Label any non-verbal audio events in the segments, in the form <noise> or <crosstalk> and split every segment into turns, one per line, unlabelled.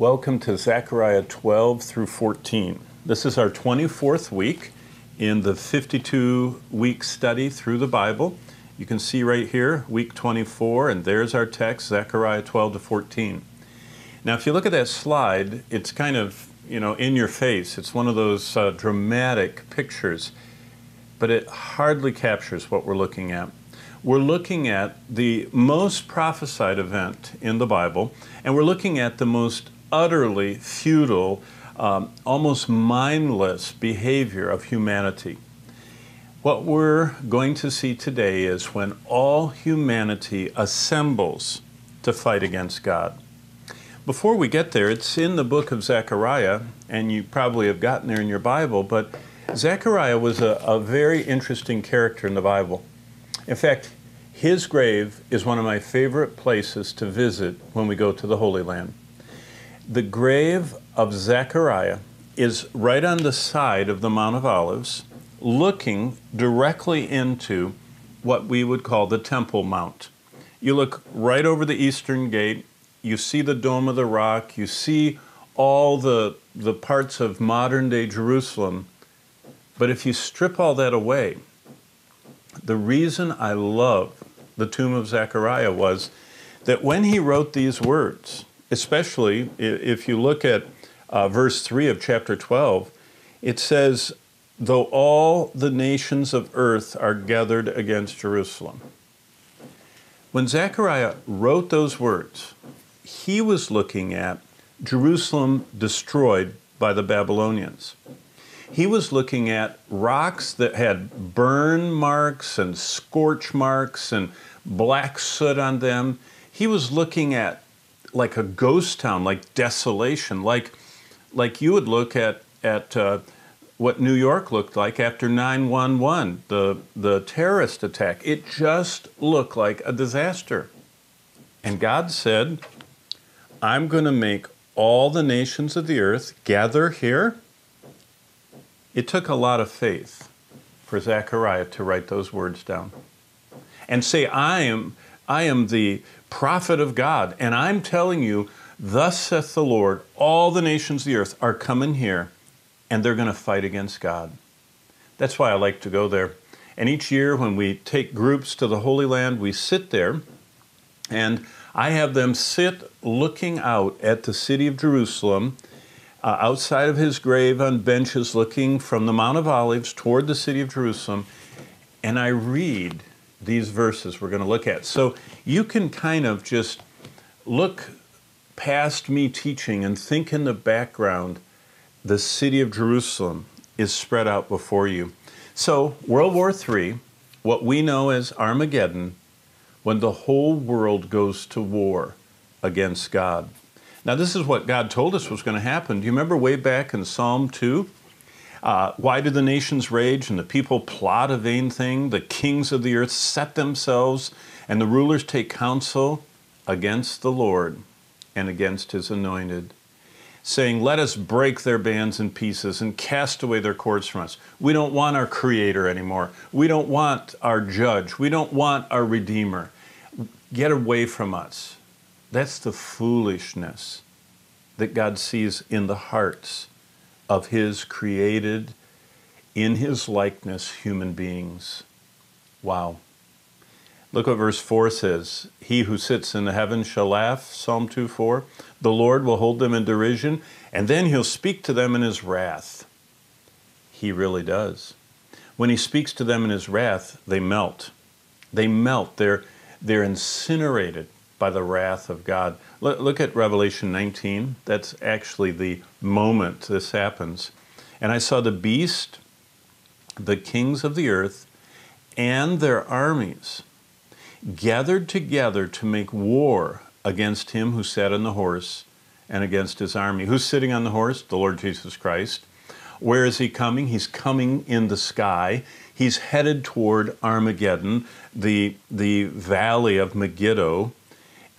Welcome to Zechariah 12 through 14. This is our 24th week in the 52 week study through the Bible. You can see right here, week 24, and there's our text, Zechariah 12 to 14. Now, if you look at that slide, it's kind of, you know, in your face. It's one of those uh, dramatic pictures, but it hardly captures what we're looking at. We're looking at the most prophesied event in the Bible, and we're looking at the most utterly futile, um, almost mindless behavior of humanity. What we're going to see today is when all humanity assembles to fight against God. Before we get there, it's in the book of Zechariah, and you probably have gotten there in your Bible, but Zechariah was a, a very interesting character in the Bible. In fact, his grave is one of my favorite places to visit when we go to the Holy Land. The grave of Zechariah is right on the side of the Mount of Olives, looking directly into what we would call the Temple Mount. You look right over the eastern gate, you see the Dome of the Rock, you see all the, the parts of modern day Jerusalem. But if you strip all that away, the reason I love the tomb of Zechariah was that when he wrote these words, especially if you look at uh, verse 3 of chapter 12, it says, Though all the nations of earth are gathered against Jerusalem. When Zechariah wrote those words, he was looking at Jerusalem destroyed by the Babylonians. He was looking at rocks that had burn marks and scorch marks and black soot on them. He was looking at like a ghost town, like desolation, like like you would look at at uh, what New York looked like after 9/11, the the terrorist attack. It just looked like a disaster. And God said, "I'm going to make all the nations of the earth gather here." It took a lot of faith for Zechariah to write those words down and say, "I am I am the prophet of God, and I'm telling you, thus saith the Lord, all the nations of the earth are coming here, and they're going to fight against God. That's why I like to go there. And each year, when we take groups to the Holy Land, we sit there, and I have them sit looking out at the city of Jerusalem. Uh, outside of his grave on benches looking from the Mount of Olives toward the city of Jerusalem, and I read these verses we're going to look at. So you can kind of just look past me teaching and think in the background the city of Jerusalem is spread out before you. So, World War III, what we know as Armageddon, when the whole world goes to war against God. Now, this is what God told us was going to happen. Do you remember way back in Psalm 2? Uh, why do the nations rage and the people plot a vain thing? The kings of the earth set themselves, and the rulers take counsel against the Lord and against his anointed, saying, Let us break their bands in pieces and cast away their cords from us. We don't want our Creator anymore. We don't want our Judge. We don't want our Redeemer. Get away from us. That's the foolishness that God sees in the hearts of his created, in his likeness, human beings. Wow. Look what verse 4 says He who sits in the heavens shall laugh, Psalm 2 4. The Lord will hold them in derision, and then he'll speak to them in his wrath. He really does. When he speaks to them in his wrath, they melt. They melt. They're, they're incinerated by the wrath of God. Look at Revelation 19. That's actually the moment this happens. And I saw the beast, the kings of the earth, and their armies gathered together to make war against him who sat on the horse and against his army. Who's sitting on the horse? The Lord Jesus Christ. Where is he coming? He's coming in the sky. He's headed toward Armageddon, the, the valley of Megiddo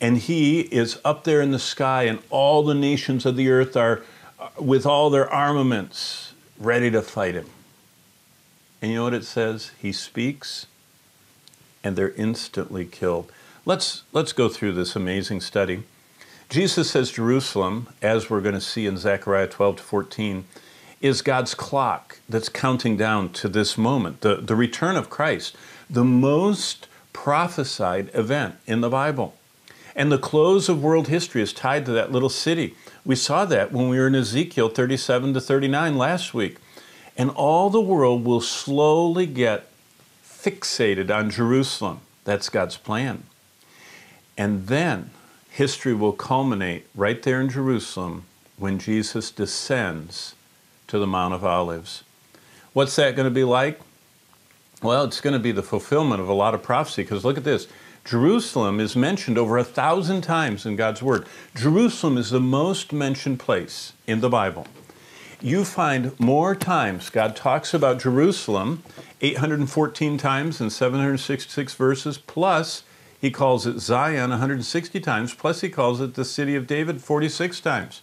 and he is up there in the sky, and all the nations of the earth are, uh, with all their armaments, ready to fight him. And you know what it says? He speaks, and they're instantly killed. Let's, let's go through this amazing study. Jesus says Jerusalem, as we're going to see in Zechariah 12 to 14, is God's clock that's counting down to this moment, the, the return of Christ, the most prophesied event in the Bible. And the close of world history is tied to that little city. We saw that when we were in Ezekiel 37 to 39 last week. And all the world will slowly get fixated on Jerusalem. That's God's plan. And then history will culminate right there in Jerusalem when Jesus descends to the Mount of Olives. What's that going to be like? Well, it's going to be the fulfillment of a lot of prophecy because look at this. Jerusalem is mentioned over a thousand times in God's Word. Jerusalem is the most mentioned place in the Bible. You find more times God talks about Jerusalem, 814 times in 766 verses, plus he calls it Zion 160 times, plus he calls it the city of David 46 times.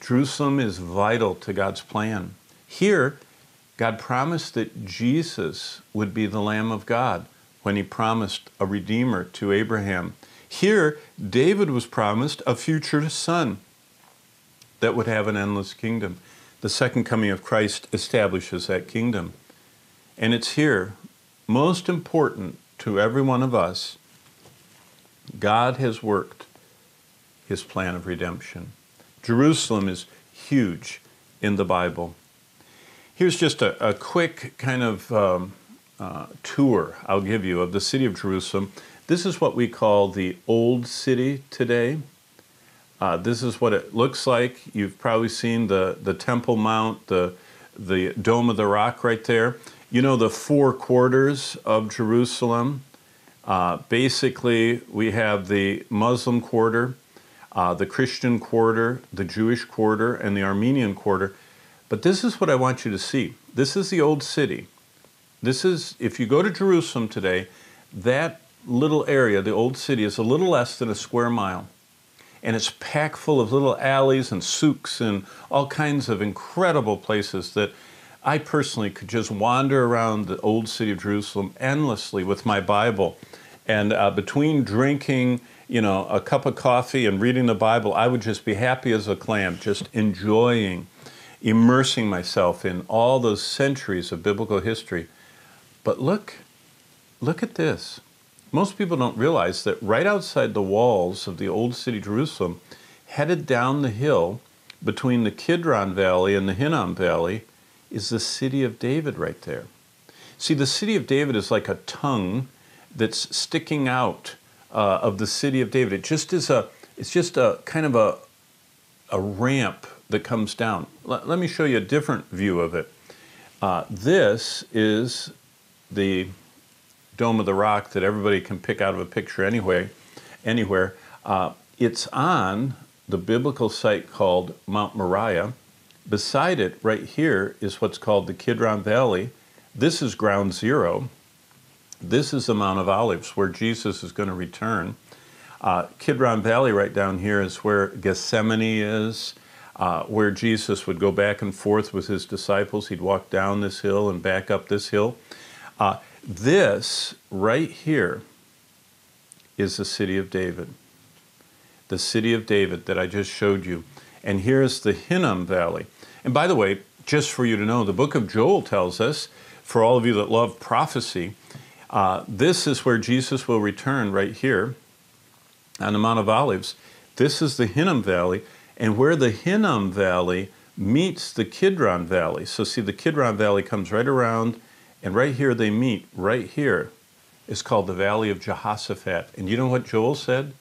Jerusalem is vital to God's plan. Here, God promised that Jesus would be the Lamb of God when he promised a Redeemer to Abraham. Here, David was promised a future son that would have an endless kingdom. The second coming of Christ establishes that kingdom. And it's here, most important to every one of us, God has worked his plan of redemption. Jerusalem is huge in the Bible. Here's just a, a quick kind of um, uh, tour I'll give you of the city of Jerusalem. This is what we call the Old City today. Uh, this is what it looks like. You've probably seen the, the Temple Mount, the, the Dome of the Rock right there. You know the four quarters of Jerusalem. Uh, basically, we have the Muslim quarter, uh, the Christian quarter, the Jewish quarter, and the Armenian quarter. But this is what I want you to see. This is the old city. This is, if you go to Jerusalem today, that little area, the old city, is a little less than a square mile. And it's packed full of little alleys and souks and all kinds of incredible places that I personally could just wander around the old city of Jerusalem endlessly with my Bible. And uh, between drinking, you know, a cup of coffee and reading the Bible, I would just be happy as a clam, just enjoying, immersing myself in all those centuries of biblical history. But look, look at this. Most people don't realize that right outside the walls of the old city Jerusalem, headed down the hill between the Kidron Valley and the Hinnom Valley, is the city of David right there. See, the city of David is like a tongue that's sticking out uh, of the city of David. It just is a, it's just a kind of a, a ramp that comes down. L- let me show you a different view of it. Uh, this is the Dome of the Rock that everybody can pick out of a picture anyway, anywhere. Uh, it's on the biblical site called Mount Moriah. Beside it, right here, is what's called the Kidron Valley. This is ground zero. This is the Mount of Olives where Jesus is going to return. Uh, Kidron Valley, right down here, is where Gethsemane is, uh, where Jesus would go back and forth with his disciples. He'd walk down this hill and back up this hill. Uh, this right here is the city of David. The city of David that I just showed you. And here's the Hinnom Valley. And by the way, just for you to know, the book of Joel tells us, for all of you that love prophecy, uh, this is where Jesus will return right here on the Mount of Olives. This is the Hinnom Valley, and where the Hinnom Valley meets the Kidron Valley. So, see, the Kidron Valley comes right around, and right here they meet, right here is called the Valley of Jehoshaphat. And you know what Joel said?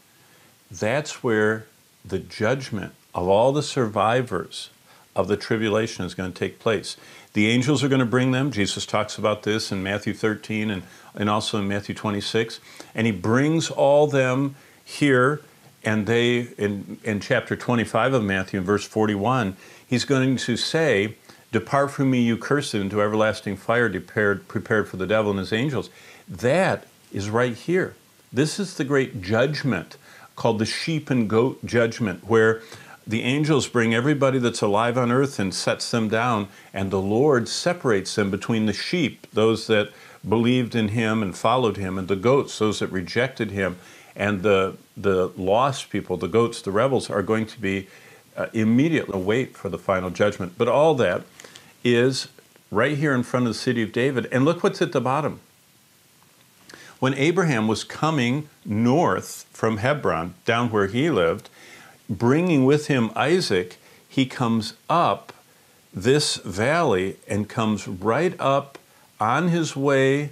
That's where the judgment of all the survivors of the tribulation is going to take place. The angels are going to bring them. Jesus talks about this in Matthew 13 and, and also in Matthew 26. And he brings all them here, and they, in, in chapter 25 of Matthew, in verse 41, he's going to say, Depart from me, you cursed, into everlasting fire prepared, prepared for the devil and his angels. That is right here. This is the great judgment called the sheep and goat judgment, where the angels bring everybody that's alive on earth and sets them down, and the Lord separates them between the sheep, those that believed in him and followed him, and the goats, those that rejected him. And the, the lost people, the goats, the rebels, are going to be uh, immediately wait for the final judgment. But all that is right here in front of the city of David. And look what's at the bottom. When Abraham was coming north from Hebron, down where he lived, bringing with him Isaac, he comes up this valley and comes right up on his way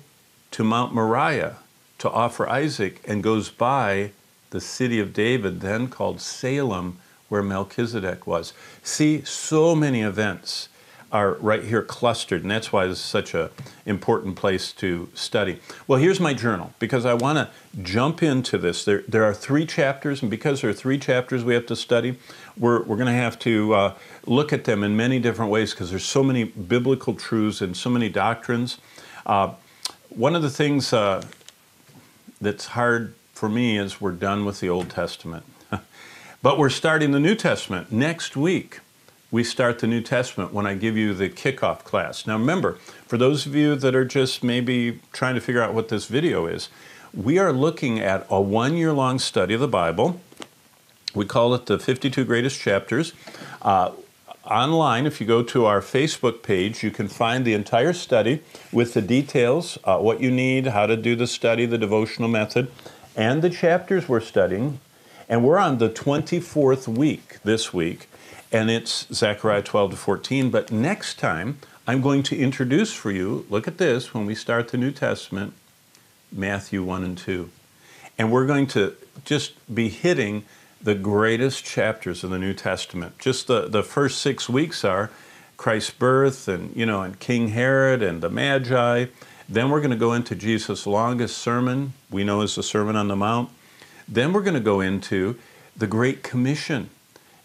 to Mount Moriah to offer Isaac and goes by the city of David, then called Salem, where Melchizedek was. See, so many events are right here clustered, and that's why this is such an important place to study. Well, here's my journal because I want to jump into this. There, there are three chapters, and because there are three chapters we have to study, we're, we're going to have to uh, look at them in many different ways because there's so many biblical truths and so many doctrines. Uh, one of the things uh, that's hard for me is we're done with the Old Testament. <laughs> but we're starting the New Testament next week we start the New Testament when I give you the kickoff class. Now, remember, for those of you that are just maybe trying to figure out what this video is, we are looking at a one year long study of the Bible. We call it the 52 Greatest Chapters. Uh, online, if you go to our Facebook page, you can find the entire study with the details, uh, what you need, how to do the study, the devotional method, and the chapters we're studying. And we're on the 24th week this week and it's Zechariah 12 to 14. But next time, I'm going to introduce for you, look at this, when we start the New Testament, Matthew 1 and 2. And we're going to just be hitting the greatest chapters of the New Testament. Just the, the first six weeks are Christ's birth and, you know, and King Herod and the Magi. Then we're going to go into Jesus' longest sermon, we know as the Sermon on the Mount. Then we're going to go into the Great Commission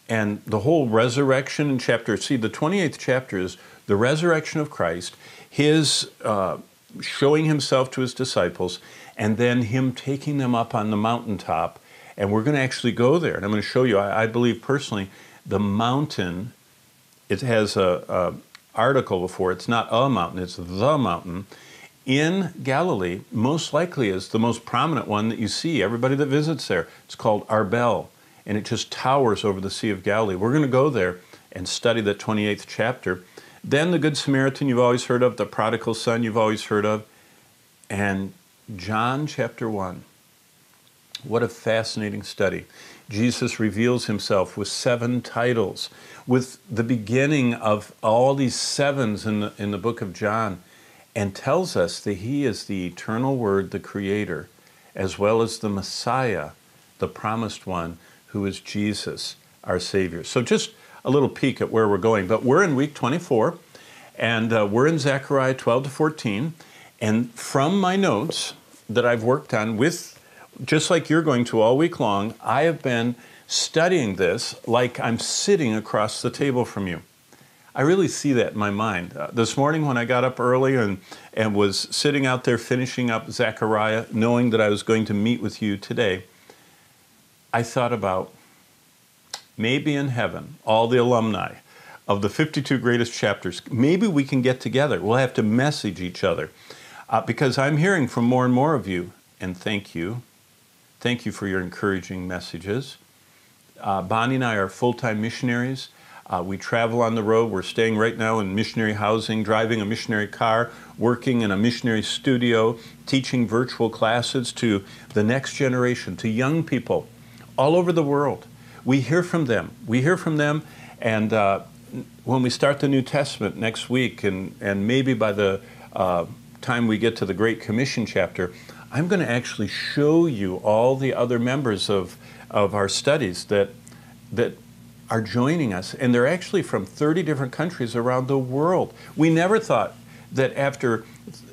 and the whole resurrection in chapter, see, the 28th chapter is the resurrection of Christ, his uh, showing himself to his disciples, and then him taking them up on the mountaintop. And we're going to actually go there. And I'm going to show you, I, I believe personally, the mountain, it has a, a article before, it's not a mountain, it's the mountain in Galilee, most likely is the most prominent one that you see. Everybody that visits there, it's called Arbel and it just towers over the Sea of Galilee. We're going to go there and study that 28th chapter. Then the Good Samaritan you've always heard of, the prodigal son you've always heard of, and John chapter 1. What a fascinating study. Jesus reveals himself with seven titles, with the beginning of all these sevens in the, in the book of John, and tells us that he is the eternal Word, the Creator, as well as the Messiah, the promised one, who is Jesus, our Savior. So, just a little peek at where we're going. But we're in week 24, and uh, we're in Zechariah 12 to 14. And from my notes that I've worked on with, just like you're going to all week long, I have been studying this like I'm sitting across the table from you. I really see that in my mind. Uh, this morning, when I got up early and, and was sitting out there finishing up Zechariah, knowing that I was going to meet with you today, I thought about maybe in heaven, all the alumni of the 52 greatest chapters, maybe we can get together. We'll have to message each other uh, because I'm hearing from more and more of you, and thank you. Thank you for your encouraging messages. Uh, Bonnie and I are full time missionaries. Uh, we travel on the road. We're staying right now in missionary housing, driving a missionary car, working in a missionary studio, teaching virtual classes to the next generation, to young people all over the world. We hear from them. We hear from them, and uh, when we start the New Testament next week, and, and maybe by the uh, time we get to the Great Commission chapter, I'm going to actually show you all the other members of, of our studies that, that are joining us, and they're actually from 30 different countries around the world. We never thought that after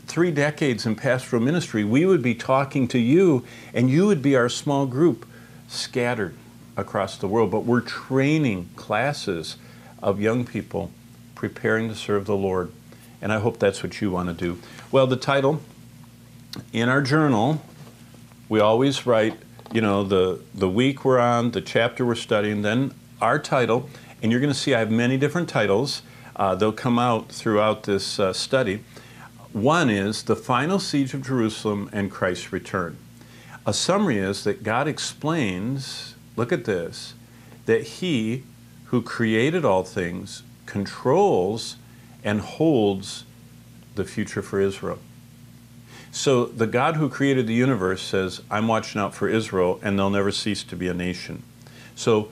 three decades in pastoral ministry, we would be talking to you, and you would be our small group scattered across the world, but we're training classes of young people preparing to serve the Lord. And I hope that's what you want to do. Well, the title in our journal, we always write, you know, the, the week we're on, the chapter we're studying, then our title. And you're going to see I have many different titles. Uh, they'll come out throughout this uh, study. One is The Final Siege of Jerusalem and Christ's Return. A summary is that God explains, look at this, that He who created all things controls and holds the future for Israel. So the God who created the universe says, I'm watching out for Israel and they'll never cease to be a nation. So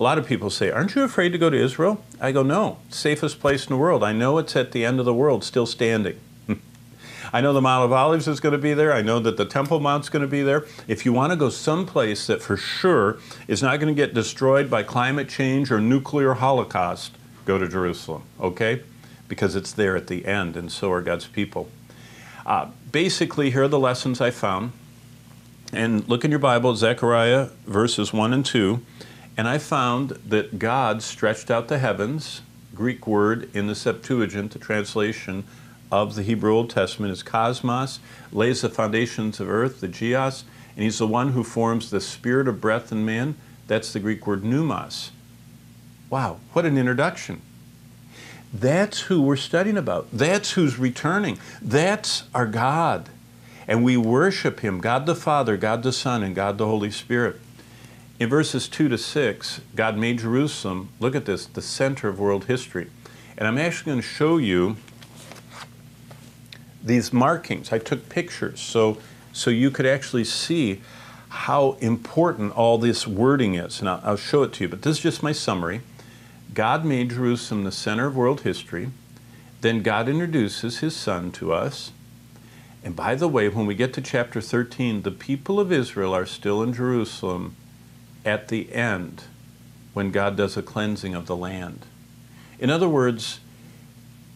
a lot of people say, Aren't you afraid to go to Israel? I go, No, safest place in the world. I know it's at the end of the world, still standing. I know the Mount of Olives is going to be there. I know that the Temple Mount's going to be there. If you want to go someplace that for sure is not going to get destroyed by climate change or nuclear holocaust, go to Jerusalem, okay? Because it's there at the end, and so are God's people. Uh, basically, here are the lessons I found. And look in your Bible, Zechariah verses 1 and 2. And I found that God stretched out the heavens, Greek word in the Septuagint, the translation of the Hebrew Old Testament is cosmos, lays the foundations of earth, the geos, and he's the one who forms the spirit of breath in man. That's the Greek word pneumos. Wow, what an introduction. That's who we're studying about. That's who's returning. That's our God. And we worship Him, God the Father, God the Son, and God the Holy Spirit. In verses 2 to 6, God made Jerusalem, look at this, the center of world history. And I'm actually going to show you these markings. I took pictures so, so you could actually see how important all this wording is. And I'll, I'll show it to you, but this is just my summary. God made Jerusalem the center of world history. Then God introduces his son to us. And by the way, when we get to chapter 13, the people of Israel are still in Jerusalem at the end when God does a cleansing of the land. In other words,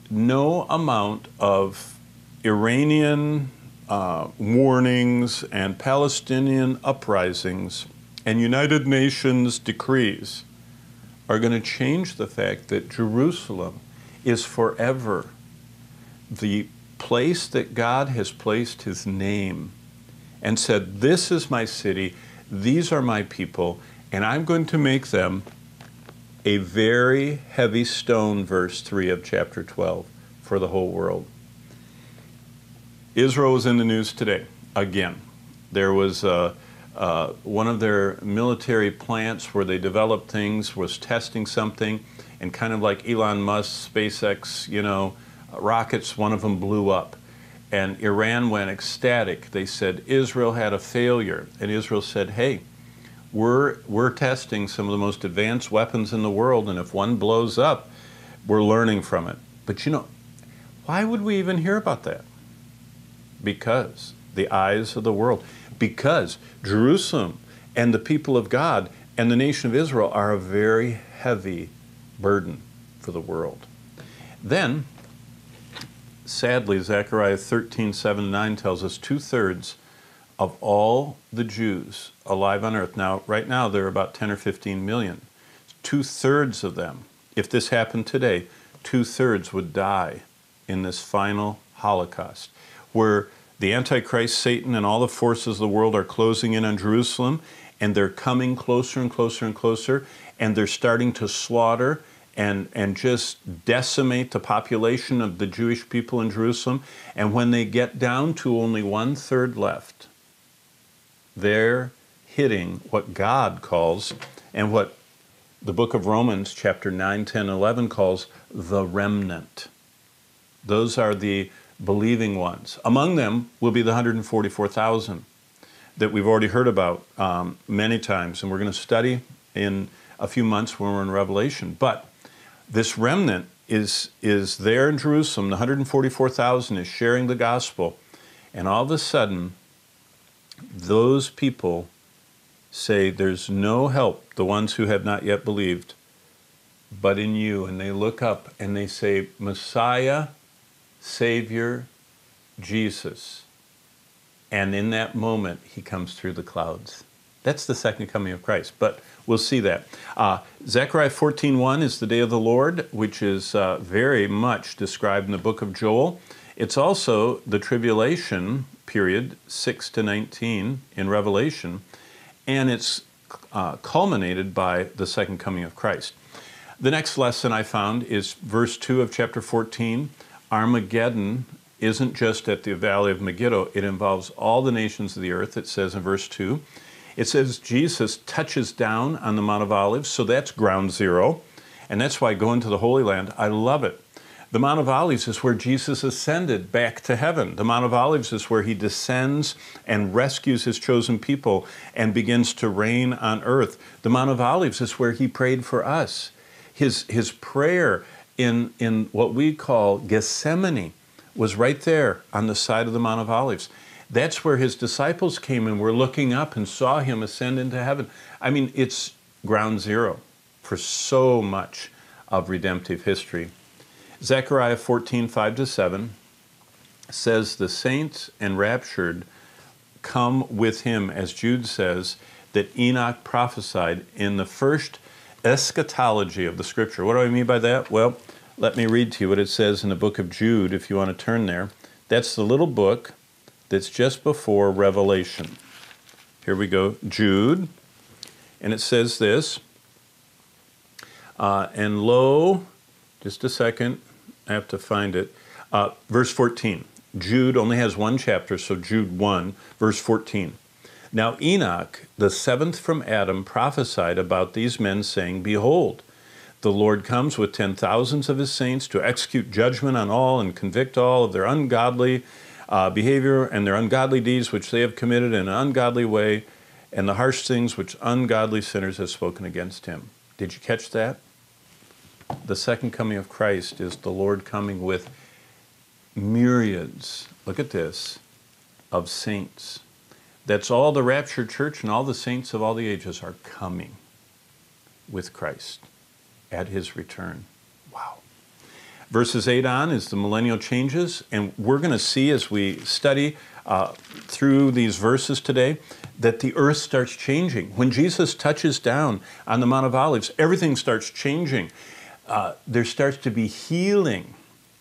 no amount of Iranian uh, warnings and Palestinian uprisings and United Nations decrees are going to change the fact that Jerusalem is forever the place that God has placed His name and said, This is my city, these are my people, and I'm going to make them a very heavy stone, verse 3 of chapter 12, for the whole world. Israel was in the news today again. There was uh, uh, one of their military plants where they developed things was testing something, and kind of like Elon Musk, SpaceX, you know, rockets, one of them blew up. And Iran went ecstatic. They said Israel had a failure. And Israel said, hey, we're, we're testing some of the most advanced weapons in the world, and if one blows up, we're learning from it. But you know, why would we even hear about that? Because the eyes of the world, because Jerusalem and the people of God and the nation of Israel are a very heavy burden for the world. Then, sadly, Zechariah 13, 7, 9 tells us two thirds of all the Jews alive on earth, now, right now, there are about 10 or 15 million. Two thirds of them, if this happened today, two thirds would die in this final Holocaust, where the Antichrist, Satan, and all the forces of the world are closing in on Jerusalem, and they're coming closer and closer and closer, and they're starting to slaughter and, and just decimate the population of the Jewish people in Jerusalem. And when they get down to only one third left, they're hitting what God calls and what the book of Romans, chapter 9, 10, 11, calls the remnant. Those are the believing ones. Among them will be the 144,000 that we've already heard about um, many times, and we're going to study in a few months when we're in Revelation. But this remnant is, is there in Jerusalem. The 144,000 is sharing the gospel. And all of a sudden, those people say, There's no help, the ones who have not yet believed, but in you. And they look up and they say, Messiah, Savior, Jesus. And in that moment, he comes through the clouds. That's the second coming of Christ, but we'll see that. Uh, Zechariah 14.1 is the day of the Lord, which is uh, very much described in the book of Joel. It's also the tribulation period, 6 to 19 in Revelation, and it's uh, culminated by the second coming of Christ. The next lesson I found is verse 2 of chapter 14. Armageddon isn't just at the valley of Megiddo, it involves all the nations of the earth, it says in verse 2. It says Jesus touches down on the Mount of Olives, so that's ground zero. And that's why going to the Holy Land, I love it. The Mount of Olives is where Jesus ascended back to heaven. The Mount of Olives is where he descends and rescues his chosen people and begins to reign on earth. The Mount of Olives is where he prayed for us. His, his prayer in, in what we call Gethsemane was right there on the side of the Mount of Olives. That's where his disciples came and were looking up and saw him ascend into heaven. I mean, it's ground zero for so much of redemptive history. Zechariah 14, 5 to 7 says, The saints enraptured come with him, as Jude says, that Enoch prophesied in the first eschatology of the scripture. What do I mean by that? Well, let me read to you what it says in the book of Jude, if you want to turn there. That's the little book that's just before Revelation. Here we go, Jude, and it says this uh, And lo, just a second, I have to find it. Uh, verse 14. Jude only has one chapter, so Jude 1, verse 14. Now Enoch, the seventh from Adam, prophesied about these men, saying, Behold, the Lord comes with ten thousands of his saints to execute judgment on all and convict all of their ungodly uh, behavior and their ungodly deeds which they have committed in an ungodly way, and the harsh things which ungodly sinners have spoken against him. Did you catch that? The second coming of Christ is the Lord coming with myriads, look at this, of saints. That's all the raptured church and all the saints of all the ages are coming with Christ at his return. Wow. Verses 8 on is the millennial changes, and we're going to see as we study uh, through these verses today that the earth starts changing. When Jesus touches down on the Mount of Olives, everything starts changing. Uh, there starts to be healing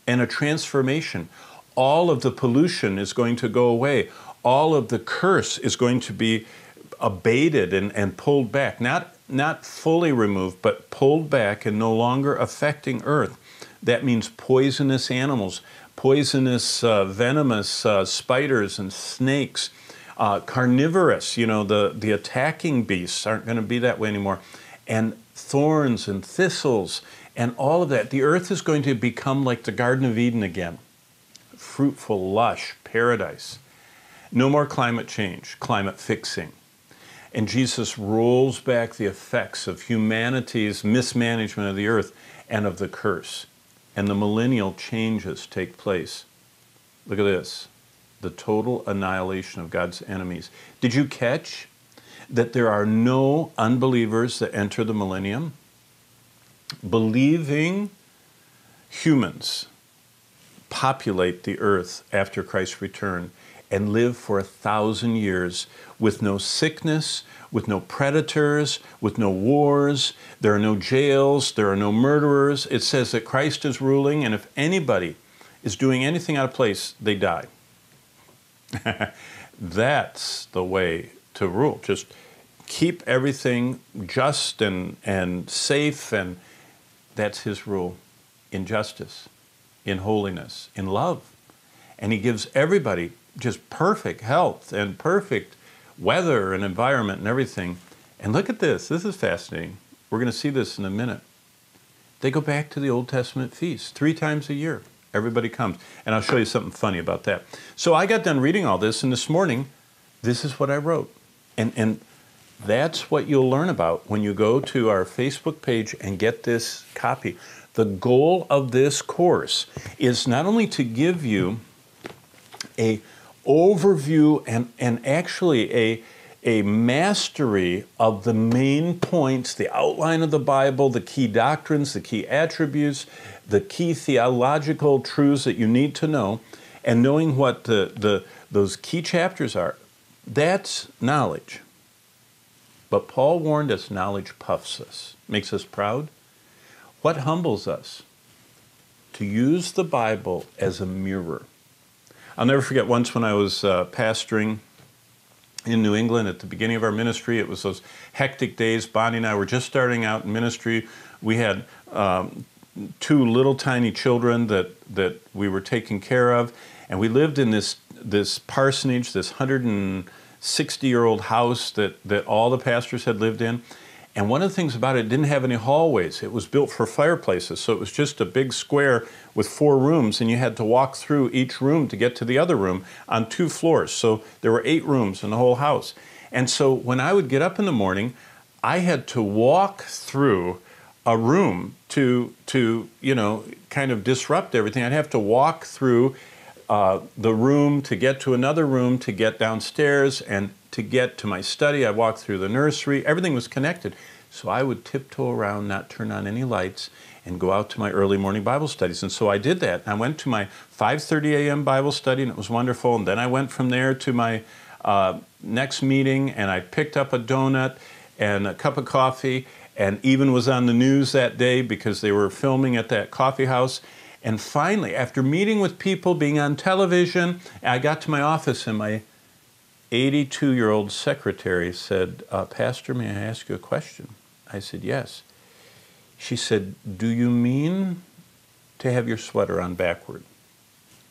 and a transformation. All of the pollution is going to go away. All of the curse is going to be abated and, and pulled back. Not, not fully removed, but pulled back and no longer affecting earth. That means poisonous animals, poisonous, uh, venomous uh, spiders and snakes, uh, carnivorous, you know, the, the attacking beasts aren't going to be that way anymore, and thorns and thistles and all of that. The earth is going to become like the Garden of Eden again fruitful, lush paradise. No more climate change, climate fixing. And Jesus rolls back the effects of humanity's mismanagement of the earth and of the curse and the millennial changes take place. Look at this the total annihilation of God's enemies. Did you catch that there are no unbelievers that enter the millennium? Believing humans populate the earth after Christ's return and live for a thousand years with no sickness, with no predators, with no wars. There are no jails, there are no murderers. It says that Christ is ruling, and if anybody is doing anything out of place, they die. <laughs> That's the way to rule. Just keep everything just and, and safe, and that's his rule in justice, in holiness, in love. And he gives everybody just perfect health and perfect weather and environment and everything. And look at this. This is fascinating. We're going to see this in a minute. They go back to the Old Testament feast three times a year. Everybody comes. And I'll show you something funny about that. So I got done reading all this, and this morning, this is what I wrote. And, and that's what you'll learn about when you go to our Facebook page and get this copy. The goal of this course is not only to give you a overview and, and actually a, a mastery of the main points, the outline of the Bible, the key doctrines, the key attributes, the key theological truths that you need to know, and knowing what the, the, those key chapters are. That's knowledge. But Paul warned us knowledge puffs us, makes us proud. What humbles us? To use the Bible as a mirror I'll never forget once when I was uh, pastoring in New England at the beginning of our ministry. It was those hectic days. Bonnie and I were just starting out in ministry. We had um, two little tiny children that, that we were taking care of. And we lived in this, this parsonage, this 160 year old house that, that all the pastors had lived in. And one of the things about it, it didn't have any hallways. It was built for fireplaces. So it was just a big square with four rooms, and you had to walk through each room to get to the other room on two floors. So there were eight rooms in the whole house. And so when I would get up in the morning, I had to walk through a room to to you know kind of disrupt everything. I'd have to walk through uh, the room to get to another room to get downstairs and to get to my study. I walked through the nursery. Everything was connected. So I would tiptoe around, not turn on any lights, and go out to my early morning Bible studies. And so I did that. I went to my 5:30 a.m. Bible study, and it was wonderful. And then I went from there to my uh, next meeting, and I picked up a donut and a cup of coffee, and even was on the news that day because they were filming at that coffee house. And finally, after meeting with people, being on television, I got to my office and my 82 year old secretary said, uh, Pastor, may I ask you a question? I said, Yes. She said, Do you mean to have your sweater on backward?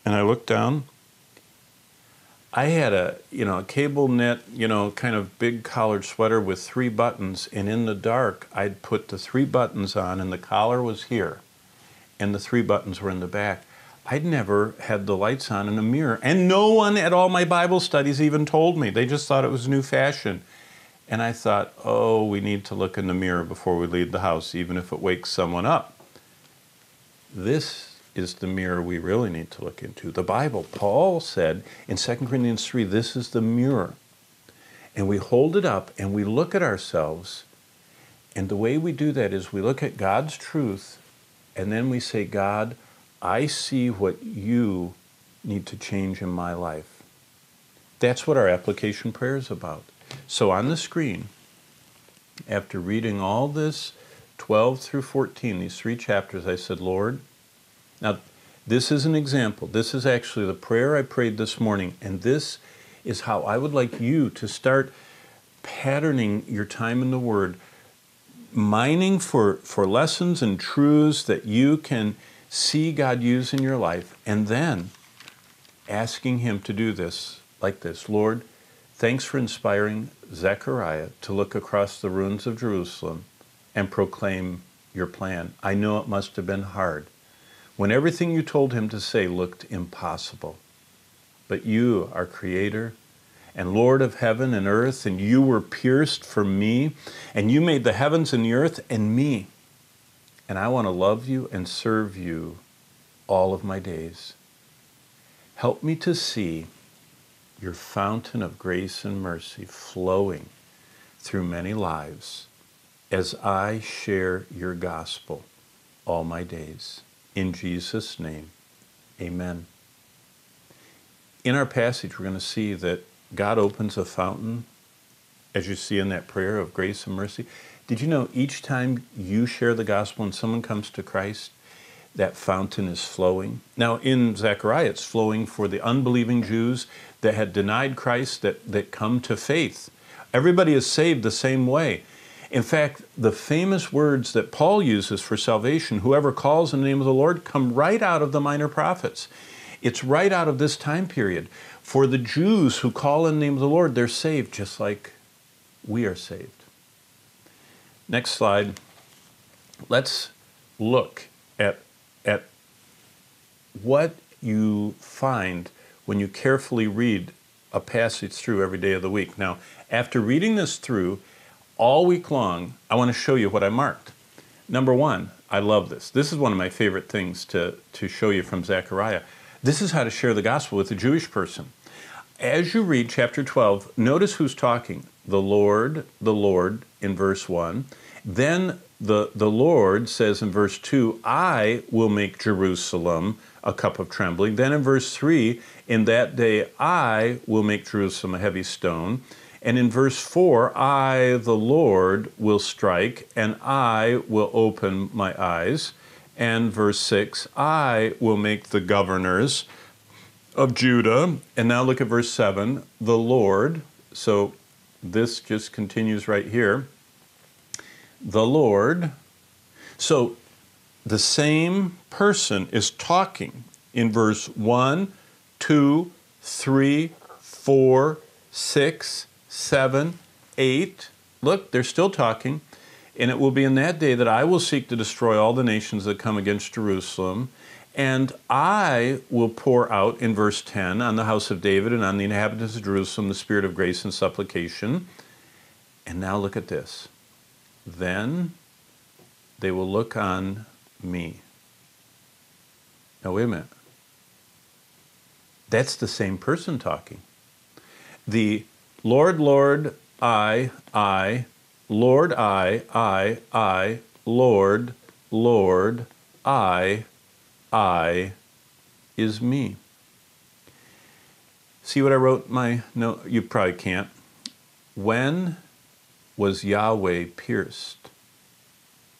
And I looked down I had a you know a cable knit you know kind of big collared sweater with three buttons, and in the dark I'd put the three buttons on, and the collar was here, and the three buttons were in the back. I'd never had the lights on in a mirror, and no one at all my Bible studies even told me. They just thought it was new fashion. And I thought, oh, we need to look in the mirror before we leave the house, even if it wakes someone up. This is the mirror we really need to look into. The Bible, Paul said in 2 Corinthians 3, this is the mirror. And we hold it up and we look at ourselves. And the way we do that is we look at God's truth and then we say, God, I see what you need to change in my life. That's what our application prayer is about. So on the screen, after reading all this 12 through 14, these three chapters, I said, Lord, now, this is an example. This is actually the prayer I prayed this morning, and this is how I would like you to start patterning your time in the Word, mining for, for lessons and truths that you can see God use in your life, and then asking Him to do this like this Lord, thanks for inspiring Zechariah to look across the ruins of Jerusalem and proclaim your plan. I know it must have been hard when everything you told him to say looked impossible. But you, our Creator and Lord of heaven and earth, and you were pierced for me, and you made the heavens and the earth and me. And I want to love you and serve you all of my days. Help me to see your fountain of grace and mercy flowing through many lives as I share your gospel all my days. In Jesus' name, amen. In our passage, we're going to see that God opens a fountain, as you see in that prayer of grace and mercy. Did you know each time you share the gospel and someone comes to Christ, that fountain is flowing? Now, in Zechariah, it's flowing for the unbelieving Jews that had denied Christ that, that come to faith. Everybody is saved the same way. In fact, the famous words that Paul uses for salvation, whoever calls in the name of the Lord, come right out of the minor prophets. It's right out of this time period. For the Jews who call in the name of the Lord, they're saved just like we are saved. Next slide. Let's look at, at what you find when you carefully read a passage through every day of the week. Now, after reading this through, all week long, I want to show you what I marked. Number one, I love this. This is one of my favorite things to, to show you from Zechariah. This is how to share the gospel with a Jewish person. As you read chapter 12, notice who's talking. The Lord, the Lord in verse 1. Then the, the Lord says in verse 2, I will make Jerusalem a cup of trembling. Then in verse 3, in that day I will make Jerusalem a heavy stone. And in verse 4, I, the Lord, will strike, and I will open my eyes. And verse 6, I will make the governors of Judah. And now look at verse 7, the Lord. So this just continues right here. The Lord. So the same person is talking in verse 1, 2, 3, 4, 6, 7, 8. Look, they're still talking. And it will be in that day that I will seek to destroy all the nations that come against Jerusalem. And I will pour out, in verse 10, on the house of David and on the inhabitants of Jerusalem the spirit of grace and supplication. And now look at this. Then they will look on me. Now, wait a minute. That's the same person talking. The Lord, Lord, I, I, Lord, I, I, I, Lord, Lord, I, I is me. See what I wrote my no you probably can't. When was Yahweh pierced?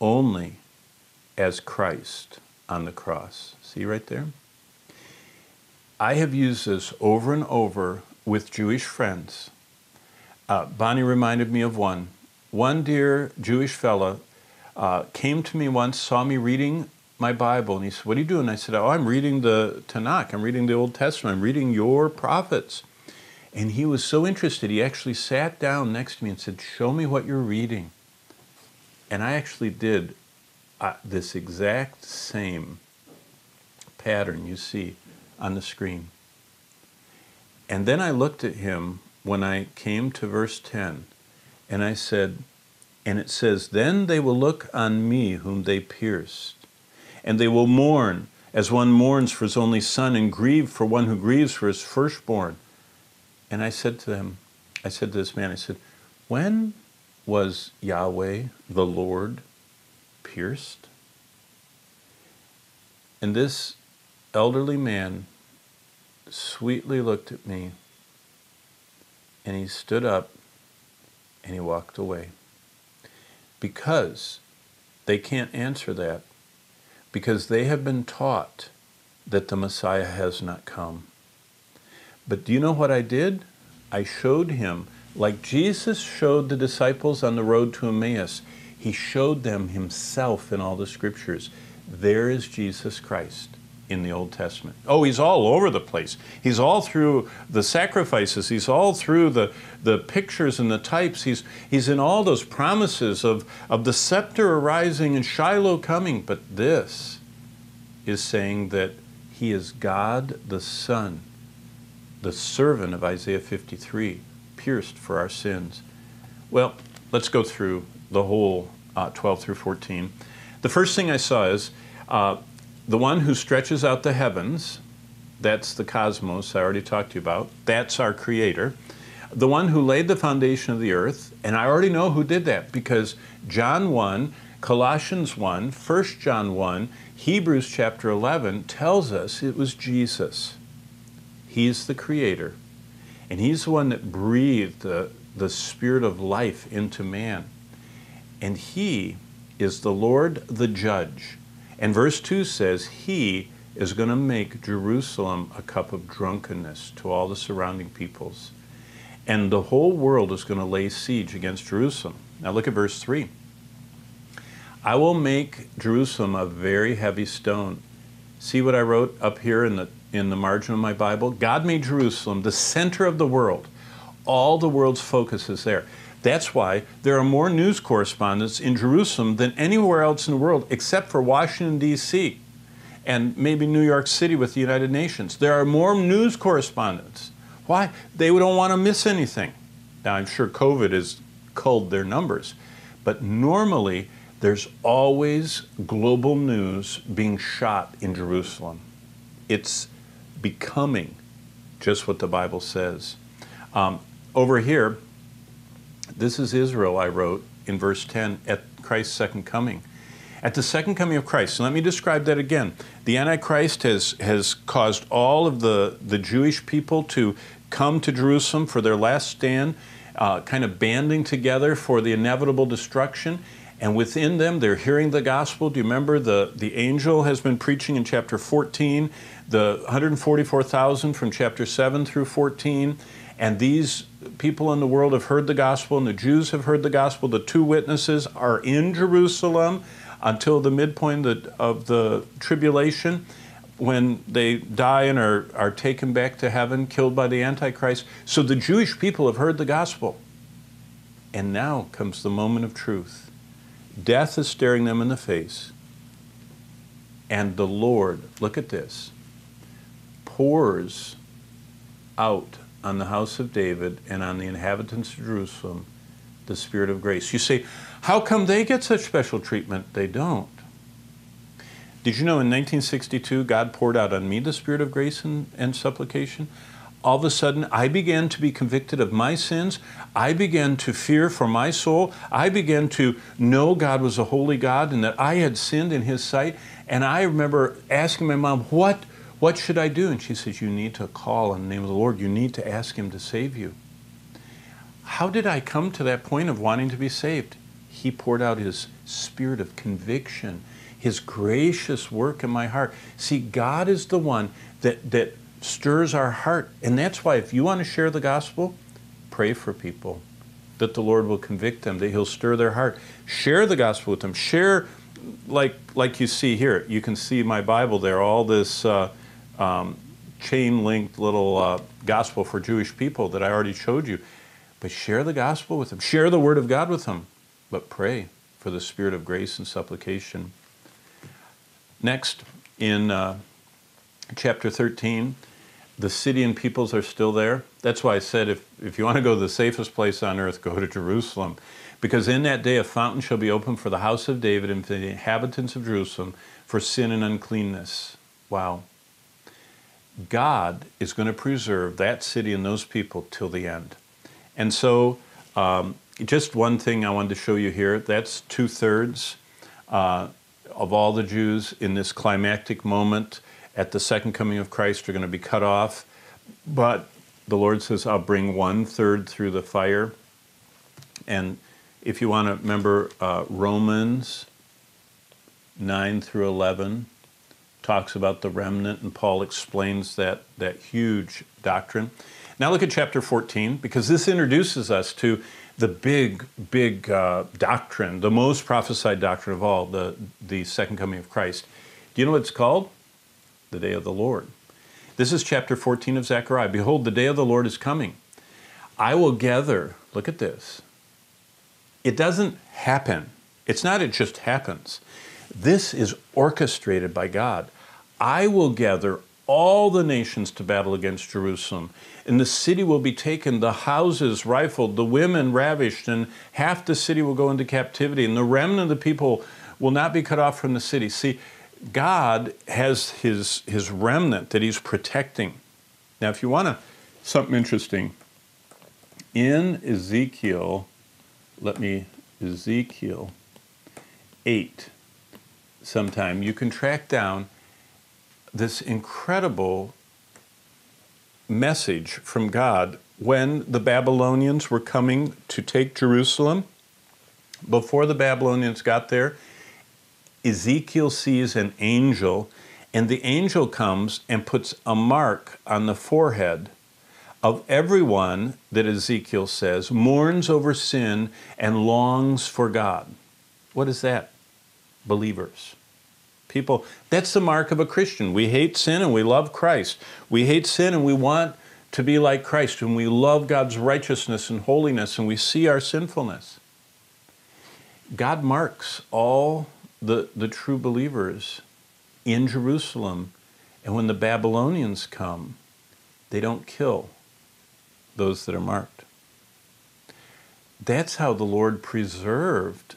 Only as Christ on the cross. See right there? I have used this over and over with Jewish friends. Uh, Bonnie reminded me of one. One dear Jewish fella uh, came to me once, saw me reading my Bible, and he said, What are you doing? I said, Oh, I'm reading the Tanakh. I'm reading the Old Testament. I'm reading your prophets. And he was so interested, he actually sat down next to me and said, Show me what you're reading. And I actually did uh, this exact same pattern you see on the screen. And then I looked at him when I came to verse 10, and I said, and it says, Then they will look on me whom they pierced, and they will mourn as one mourns for his only son, and grieve for one who grieves for his firstborn. And I said to them, I said to this man, I said, When was Yahweh the Lord pierced? And this elderly man sweetly looked at me and he stood up and he walked away. Because they can't answer that, because they have been taught that the Messiah has not come. But do you know what I did? I showed him, like Jesus showed the disciples on the road to Emmaus, he showed them himself in all the scriptures. There is Jesus Christ in the Old Testament. Oh, he's all over the place. He's all through the sacrifices. He's all through the, the pictures and the types. He's, he's in all those promises of, of the scepter arising and Shiloh coming. But this is saying that he is God the Son, the servant of Isaiah 53, pierced for our sins. Well, let's go through the whole uh, 12 through 14. The first thing I saw is uh, the one who stretches out the heavens, that's the cosmos I already talked to you about, that's our creator. The one who laid the foundation of the earth, and I already know who did that because John 1, Colossians 1, 1 John 1, Hebrews chapter 11 tells us it was Jesus. He's the creator, and he's the one that breathed the, the spirit of life into man. And he is the Lord the judge. And verse 2 says, He is going to make Jerusalem a cup of drunkenness to all the surrounding peoples. And the whole world is going to lay siege against Jerusalem. Now look at verse 3. I will make Jerusalem a very heavy stone. See what I wrote up here in the, in the margin of my Bible? God made Jerusalem the center of the world. All the world's focus is there. That's why there are more news correspondents in Jerusalem than anywhere else in the world except for Washington, D.C. and maybe New York City with the United Nations. There are more news correspondents. Why? They don't want to miss anything. Now, I'm sure COVID has culled their numbers, but normally there's always global news being shot in Jerusalem. It's becoming just what the Bible says. Um, over here, this is Israel, I wrote in verse 10 at Christ's second coming. At the second coming of Christ, so let me describe that again. The Antichrist has, has caused all of the, the Jewish people to come to Jerusalem for their last stand, uh, kind of banding together for the inevitable destruction. And within them, they're hearing the gospel. Do you remember the, the angel has been preaching in chapter 14, the 144,000 from chapter 7 through 14? And these people in the world have heard the gospel, and the Jews have heard the gospel. The two witnesses are in Jerusalem. until the midpoint of the, of the tribulation when they die and are, are taken back to heaven, killed by the Antichrist. So the Jewish people have heard the gospel. And now comes the moment of truth. Death is staring them in the face. And the Lord, look at this, pours out on the house of David and on the inhabitants of Jerusalem the Spirit of grace. You say, how come they get such special treatment? They don't. Did you know in 1962 God poured out on me the Spirit of grace and, and supplication? All of a sudden, I began to be convicted of my sins. I began to fear for my soul. I began to know God was a holy God and that I had sinned in His sight. And I remember asking my mom, What, what should I do? And she says, You need to call on the name of the Lord. You need to ask Him to save you. How did I come to that point of wanting to be saved? He poured out His spirit of conviction, His gracious work in my heart. See, God is the one that, that stirs our heart. And that's why, if you want to share the gospel, pray for people that the Lord will convict them, that He'll stir their heart. Share the gospel with them. Share, like, like you see here. You can see my Bible there, all this uh, um, chain linked little uh, gospel for Jewish people that I already showed you. But share the gospel with them, share the word of God with them, but pray for the spirit of grace and supplication. Next, in uh, chapter 13, the city and peoples are still there. That's why I said if, if you want to go to the safest place on earth, go to Jerusalem. Because in that day a fountain shall be opened for the house of David and for the inhabitants of Jerusalem for sin and uncleanness. Wow. God is going to preserve that city and those people till the end. And so, um, just one thing I wanted to show you here that's two thirds uh, of all the Jews in this climactic moment at the second coming of Christ are going to be cut off. But the Lord says, I'll bring one third through the fire. And if you want to remember, uh, Romans 9 through 11 talks about the remnant, and Paul explains that, that huge doctrine. Now look at chapter 14, because this introduces us to the big, big uh, doctrine, the most prophesied doctrine of all, the, the second coming of Christ. Do you know what it's called? The day of the Lord. This is chapter 14 of Zechariah. Behold, the day of the Lord is coming. I will gather, look at this. It doesn't happen. It's not, it just happens. This is orchestrated by God. I will gather all the nations to battle against Jerusalem. And the city will be taken, the houses rifled, the women ravished, and half the city will go into captivity, and the remnant of the people will not be cut off from the city. See, God has his, his remnant that he's protecting. Now, if you want to, something interesting, in Ezekiel, let me, Ezekiel 8, sometime, you can track down this incredible message from God when the Babylonians were coming to take Jerusalem. Before the Babylonians got there, Ezekiel sees an angel, and the angel comes and puts a mark on the forehead of everyone that Ezekiel says mourns over sin and longs for God. What is that? Believers people. That's the mark of a Christian. We hate sin and we love Christ. We hate sin and we want to be like Christ, and we love God's righteousness and holiness, and we see our sinfulness. God marks all the, the true believers in Jerusalem, and when the Babylonians come, they don't kill those that are marked. That's how the Lord preserved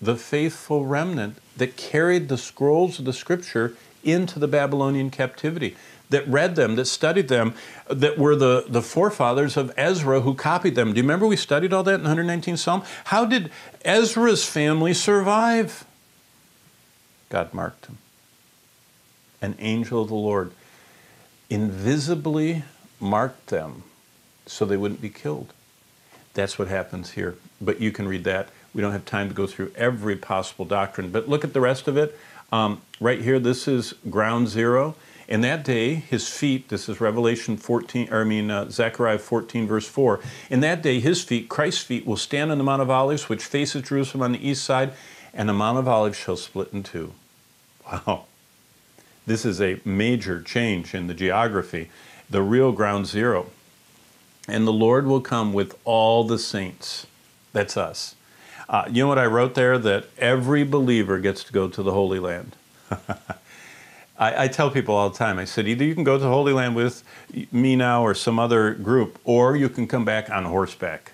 the faithful remnant that carried the scrolls of the scripture into the Babylonian captivity, that read them, that studied them, that were the, the forefathers of Ezra who copied them. Do you remember we studied all that in 119 Psalm? How did Ezra's family survive? God marked them. An angel of the Lord invisibly marked them so they wouldn't be killed. That's what happens here. But you can read that we don't have time to go through every possible doctrine, but look at the rest of it. Um, right here, this is ground zero. In that day, his feet, this is Revelation 14, or I mean, uh, Zechariah 14, verse 4. In that day, his feet, Christ's feet, will stand on the Mount of Olives, which faces Jerusalem on the east side, and the Mount of Olives shall split in two. Wow. This is a major change in the geography, the real ground zero. And the Lord will come with all the saints. That's us. Uh, you know what I wrote there? That every believer gets to go to the Holy Land. <laughs> I, I, tell people all the time, I said, either you can go to the Holy Land with me now or some other group, or you can come back on horseback.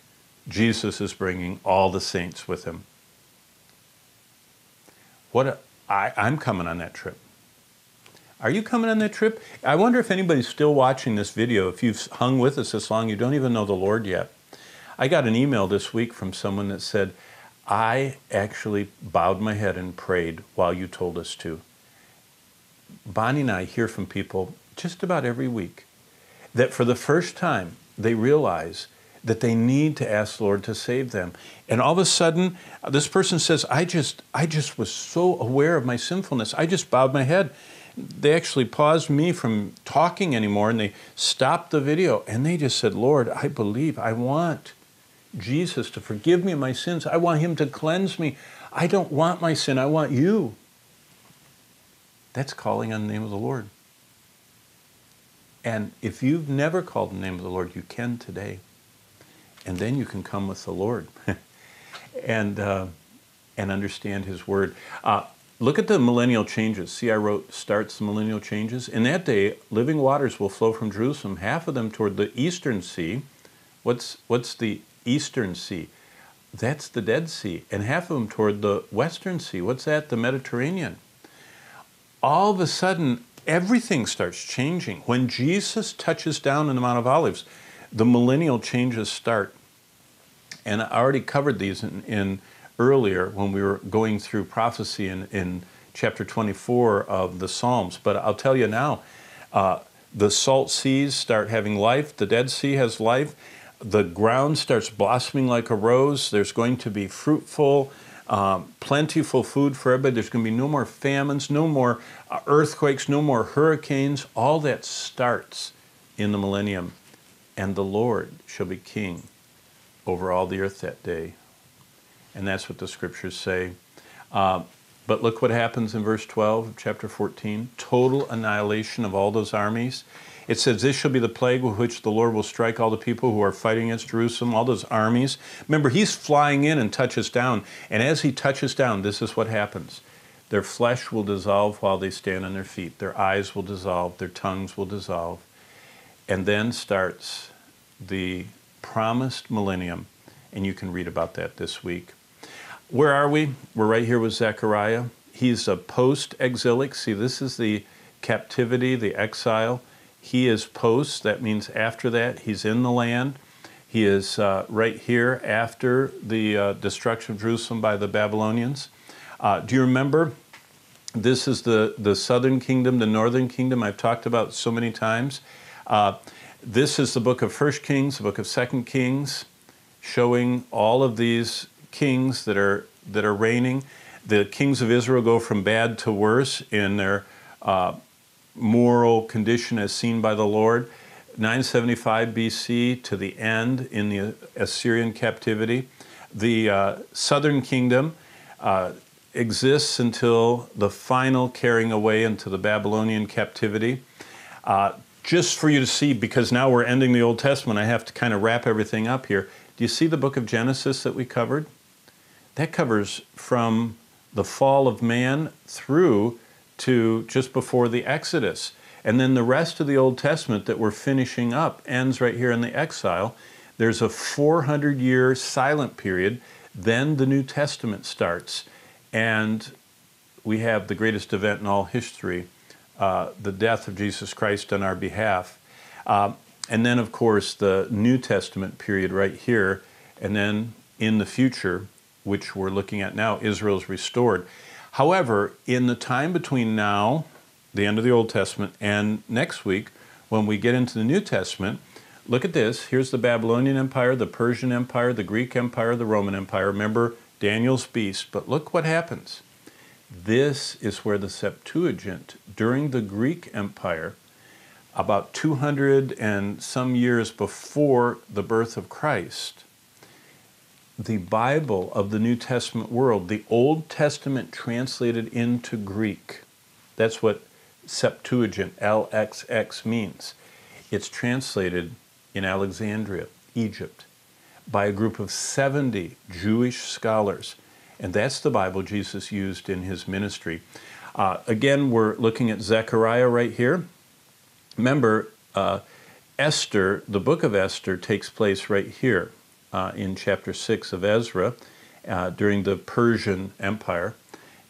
Jesus is bringing all the saints with him. What a, I, I'm coming on that trip. Are you coming on that trip? I wonder if anybody's still watching this video. If you've hung with us this long, you don't even know the Lord yet. I got an email this week from someone that said, I actually bowed my head and prayed while you told us to. Bonnie and I hear from people just about every week that for the first time they realize that they need to ask the Lord to save them. And all of a sudden, this person says, I just, I just was so aware of my sinfulness. I just bowed my head. They actually paused me from talking anymore and they stopped the video and they just said, Lord, I believe, I want Jesus to forgive me of my sins. I want Him to cleanse me. I don't want my sin, I want you. That's calling on the name of the Lord. And if you've never called the name of the Lord, you can today. And then you can come with the Lord <laughs> and, uh, and understand His Word. Uh, look at the millennial changes. See, I wrote starts the millennial changes. In that day, living waters will flow from Jerusalem, half of them toward the eastern sea. What's, what's the eastern sea? That's the Dead Sea. And half of them toward the western sea. What's that? The Mediterranean all of a sudden, everything starts changing. When Jesus touches down in the Mount of Olives, the millennial changes start. And I already covered these in, in earlier when we were going through prophecy in, in chapter 24 of the Psalms. But I'll tell you now, uh, the salt seas start having life, the Dead Sea has life, the ground starts blossoming like a rose, there's going to be fruitful um, plentiful food for everybody. There's going to be no more famines, no more uh, earthquakes, no more hurricanes. All that starts in the millennium. And the Lord shall be king over all the earth that day. And that's what the scriptures say. Uh, but look what happens in verse 12 of chapter 14 total annihilation of all those armies. It says, This shall be the plague with which the Lord will strike all the people who are fighting against Jerusalem, all those armies. Remember, he's flying in and touches down. And as he touches down, this is what happens their flesh will dissolve while they stand on their feet, their eyes will dissolve, their tongues will dissolve. And then starts the promised millennium. And you can read about that this week. Where are we? We're right here with Zechariah. He's a post exilic. See, this is the captivity, the exile. He is post, that means after that, he's in the land. He is uh, right here after the uh, destruction of Jerusalem by the Babylonians. Uh, do you remember? This is the, the southern kingdom, the northern kingdom I've talked about so many times. Uh, this is the book of First Kings, the book of Second Kings, showing all of these kings that are that are reigning. The kings of Israel go from bad to worse in their uh, moral condition as seen by the Lord. 975 BC to the end in the Assyrian captivity. The uh, southern kingdom uh, exists until the final carrying away into the Babylonian captivity. Uh, just for you to see, because now we're ending the Old Testament, I have to kind of wrap everything up here. Do you see the book of Genesis that we covered? That covers from the fall of man through to just before the Exodus. And then the rest of the Old Testament that we're finishing up ends right here in the exile. There's a 400 year silent period. Then the New Testament starts. And we have the greatest event in all history uh, the death of Jesus Christ on our behalf. Uh, and then, of course, the New Testament period right here. And then in the future, which we're looking at now, Israel's restored. However, in the time between now, the end of the Old Testament, and next week, when we get into the New Testament, look at this. Here's the Babylonian Empire, the Persian Empire, the Greek Empire, the Roman Empire. Remember Daniel's beast. But look what happens. This is where the Septuagint, during the Greek Empire, about 200 and some years before the birth of Christ, the Bible of the New Testament world, the Old Testament translated into Greek. That's what Septuagint, LXX, means. It's translated in Alexandria, Egypt, by a group of 70 Jewish scholars. And that's the Bible Jesus used in his ministry. Uh, again, we're looking at Zechariah right here. Remember, uh, Esther, the book of Esther, takes place right here uh, in chapter 6 of Ezra uh, during the Persian Empire.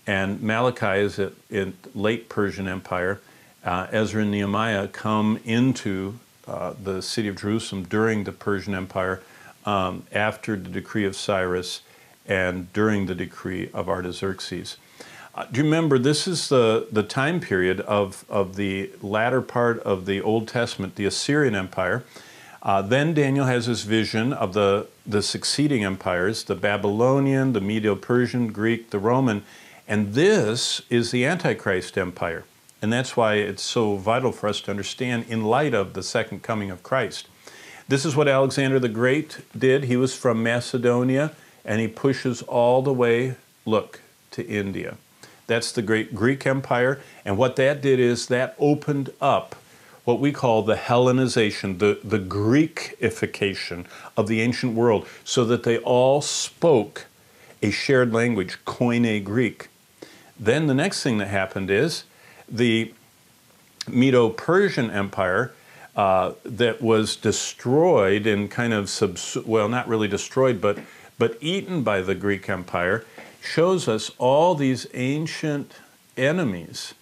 And Malachi is in late Persian Empire. Uh, Ezra and Nehemiah come into uh, the city of Jerusalem during the Persian Empire um, after the decree of Cyrus and during the decree of Artaxerxes. Uh, do you remember this is the, the time period of, of the latter part of the Old Testament, the Assyrian Empire? Uh, then Daniel has his vision of the, the succeeding empires, the Babylonian, the Medo Persian, Greek, the Roman, and this is the Antichrist Empire. And that's why it's so vital for us to understand in light of the second coming of Christ. This is what Alexander the Great did. He was from Macedonia and he pushes all the way, look, to India. That's the great Greek Empire. And what that did is that opened up what we call the Hellenization, the, the Greekification of the ancient world, so that they all spoke a shared language, Koine Greek. Then the next thing that happened is the Medo Persian Empire uh, that was destroyed and kind of, subs- well, not really destroyed, but, but eaten by the Greek Empire, shows us all these ancient enemies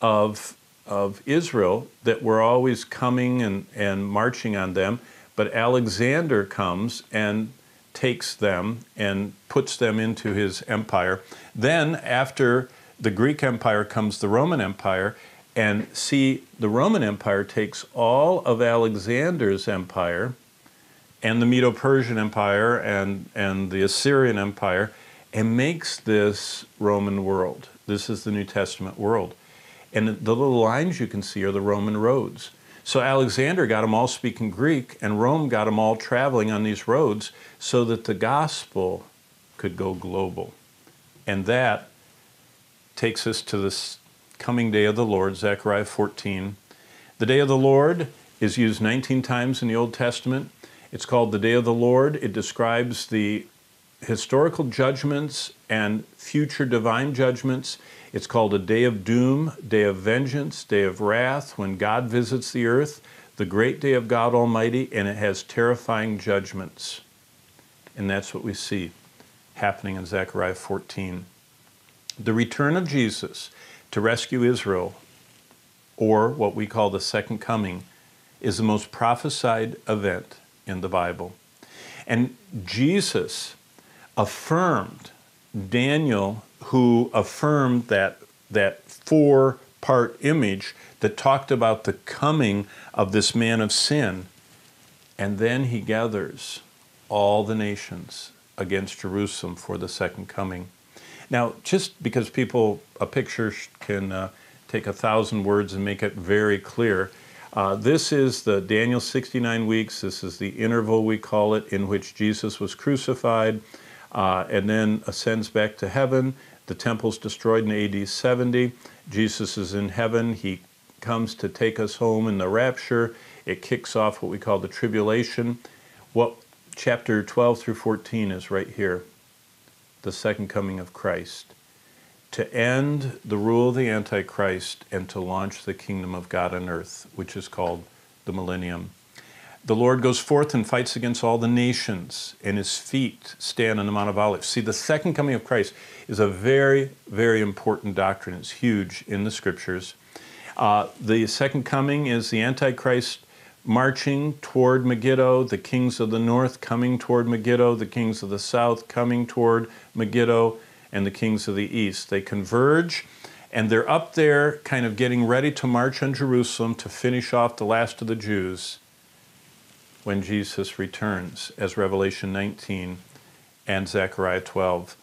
of, of Israel that were always coming and, and marching on them. But Alexander comes and takes them and puts them into his empire. Then, after the Greek Empire comes the Roman Empire, and see, the Roman Empire takes all of Alexander's empire and the Medo Persian Empire and, and the Assyrian Empire and makes this Roman world. This is the New Testament world. And the little lines you can see are the Roman roads. So Alexander got them all speaking Greek, and Rome got them all traveling on these roads so that the gospel could go global. And that takes us to this coming day of the Lord, Zechariah 14. The day of the Lord is used 19 times in the Old Testament. It's called the day of the Lord. It describes the historical judgments and future divine judgments. It's called a day of doom, day of vengeance, day of wrath, when God visits the earth, the great day of God Almighty, and it has terrifying judgments. And that's what we see happening in Zechariah 14. The return of Jesus to rescue Israel, or what we call the second coming, is the most prophesied event in the Bible. And Jesus affirmed Daniel, who affirmed that, that four part image that talked about the coming of this man of sin. And then he gathers all the nations against Jerusalem for the second coming. Now, just because people, a picture can uh, take a thousand words and make it very clear, uh, this is the Daniel 69 weeks. This is the interval, we call it, in which Jesus was crucified uh, and then ascends back to heaven. The temple's destroyed in AD 70. Jesus is in heaven. He comes to take us home in the rapture. It kicks off what we call the tribulation. What chapter 12 through 14 is right here the second coming of Christ, to end the rule of the Antichrist and to launch the kingdom of God on earth, which is called the millennium. The Lord goes forth and fights against all the nations, and his feet stand on the Mount of Olives. See, the second coming of Christ is a very, very important doctrine. It's huge in the scriptures. Uh, the second coming is the Antichrist marching toward Megiddo, the kings of the north coming toward Megiddo, the kings of the south coming toward Megiddo, and the kings of the east. They converge, and they're up there kind of getting ready to march on Jerusalem to finish off the last of the Jews when Jesus returns, as Revelation 19 and Zechariah 12.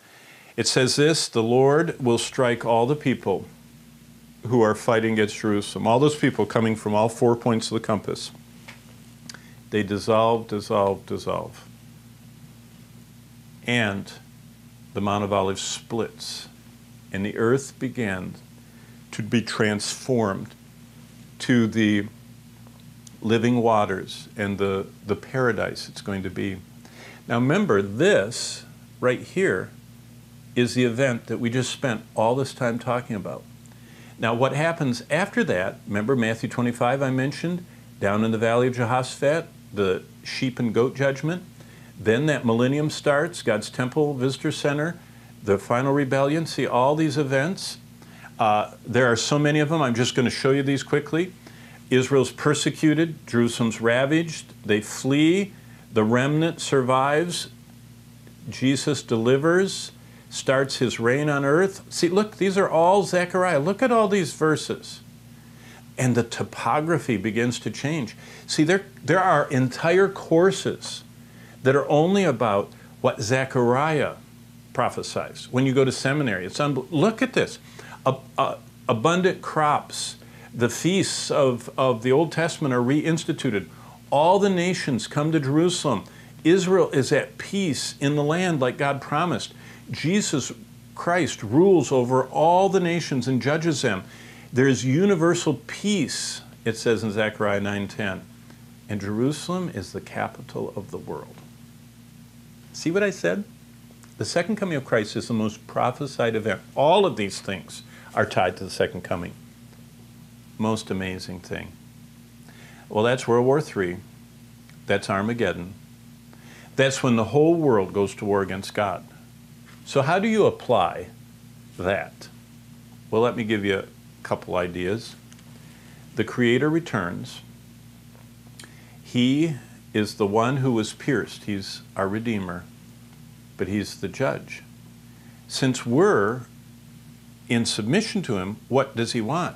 It says this the Lord will strike all the people who are fighting against Jerusalem, all those people coming from all four points of the compass. They dissolve, dissolve, dissolve. and the Mount of Olives splits, and the earth began to be transformed to the living waters and the, the paradise it's going to be. Now, remember, this right here is the event that we just spent all this time talking about. Now, what happens after that, remember Matthew 25 I mentioned, down in the valley of Jehoshaphat, the sheep and goat judgment. Then that millennium starts, God's temple visitor center, the final rebellion. See all these events. Uh, there are so many of them. I'm just going to show you these quickly. Israel's persecuted, Jerusalem's ravaged, they flee, the remnant survives, Jesus delivers, starts his reign on earth. See, look, these are all Zechariah. Look at all these verses. And the topography begins to change. See, there, there are entire courses that are only about what Zechariah prophesies. When you go to seminary, it's look at this. abundant crops, the feasts of, of the Old Testament are reinstituted. All the nations come to Jerusalem. Israel is at peace in the land like God promised. Jesus Christ rules over all the nations and judges them. There's universal peace, it says in Zechariah 9:10. And Jerusalem is the capital of the world. See what I said? The second coming of Christ is the most prophesied event. All of these things are tied to the second coming. Most amazing thing. Well, that's World War III. That's Armageddon. That's when the whole world goes to war against God. So, how do you apply that? Well, let me give you a couple ideas. The Creator returns. He is the one who was pierced, He's our Redeemer, but He's the judge. Since we're in submission to Him, what does He want?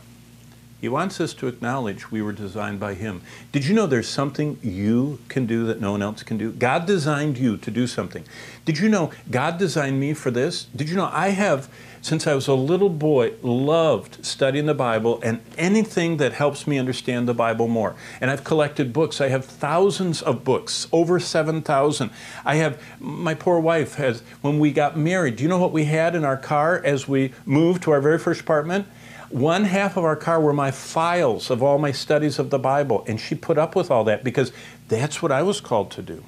He wants us to acknowledge we were designed by Him. Did you know there's something you can do that no one else can do? God designed you to do something. Did you know God designed me for this? Did you know I have, since I was a little boy, loved studying the Bible and anything that helps me understand the Bible more? And I've collected books. I have thousands of books, over 7,000. I have, my poor wife has, when we got married, do you know what we had in our car as we moved to our very first apartment? One half of our car were my files of all my studies of the Bible, and she put up with all that because that's what I was called to do.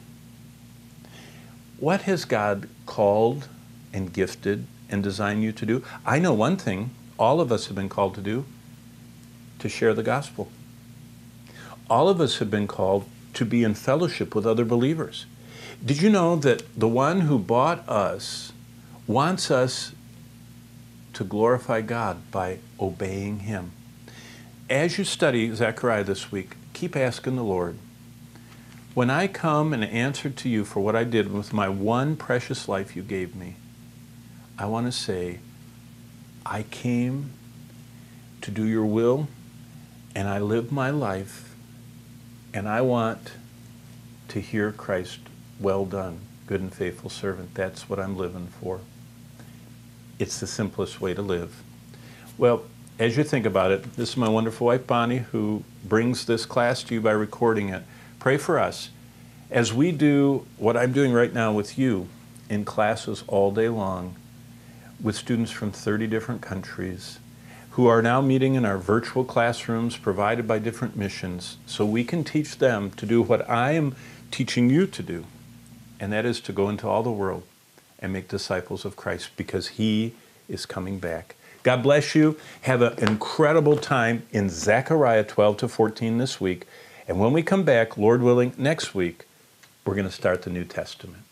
What has God called and gifted and designed you to do? I know one thing all of us have been called to do to share the gospel. All of us have been called to be in fellowship with other believers. Did you know that the one who bought us wants us to glorify God by obeying Him. As you study Zechariah this week, keep asking the Lord, when I come and answer to you for what I did with my one precious life you gave me, I want to say, I came to do your will and I live my life and I want to hear Christ, well done, good and faithful servant. That's what I'm living for it's the simplest way to live. Well, as you think about it, this is my wonderful wife Bonnie who brings this class to you by recording it. Pray for us as we do what I'm doing right now with you in classes all day long with students from 30 different countries who are now meeting in our virtual classrooms provided by different missions so we can teach them to do what I am teaching you to do, and that is to go into all the world and make disciples of Christ because He is coming back. God bless you. Have an incredible time in Zechariah 12 to 14 this week. And when we come back, Lord willing, next week, we're going to start the New Testament.